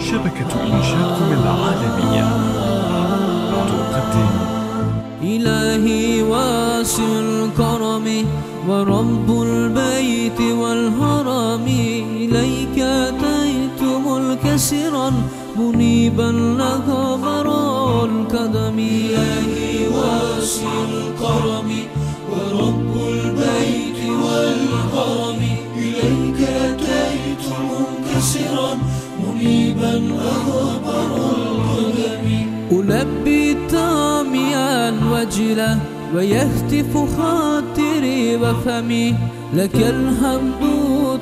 شبكة إنشاءكم العالمية تقدم. إلهي واسع الكرم ورب البيت والهرم إليك أتيت منكسرا منيبا لك برا القدم. إلهي واسع الكرم وجلا ويهتف خاطري وفمي لك الحمد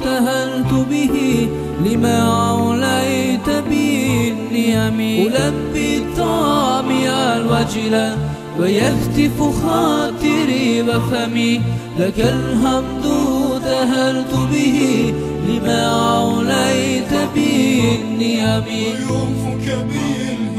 تهلت به لما أوليت به النعم ألبي تاميا وجلا ويهتف خاطري وفمي لك الحمد تهلت به لما أوليت به النعم ضيوفك بالهما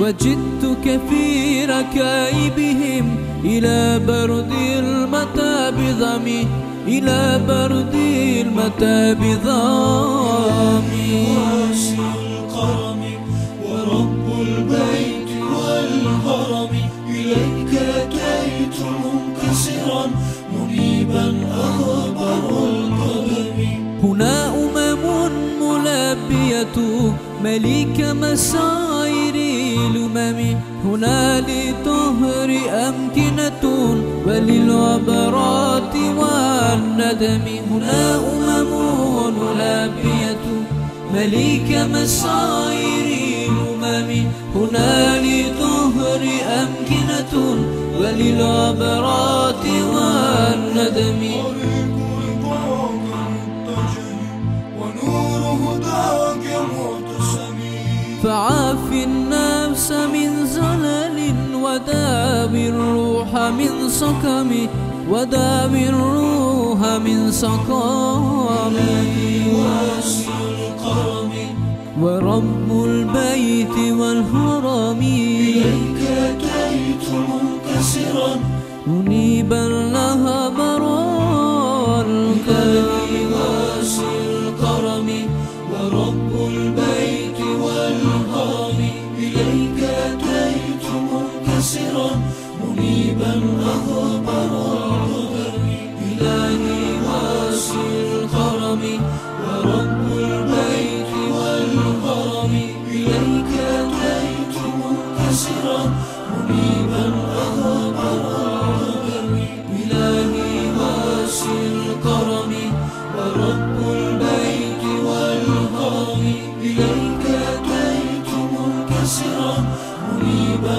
وجدتك في ركائبهم إلى برد المتى بظمي إلى برد المتى بظامي واسع القرم ورب البيت والهرم إليك أتيت منكسرا منيبا أخبر ملبية مليك مسائر الأمم هنا لطهر أمكنة وللعبرات والندم. هنا أمم ملبية مليك مسائر الأمم هنا لطهر أمكنة وللعبرات والندم. فعاف النفس من زلل وداوي الروح من سقم وداوي الروح من القرم ورب البيت والهرم إليك أتيت منكسرا منيبا لها برا الكرم ورب البيت منيبا أخبر القدم إلهي واسع الكرم ورب البيت والهرم إليك أتيت منكسرا منيبا أخبر القدم إلهي واسع الكرم ورب البيت والهرم إليك أتيت منكسرا منيبا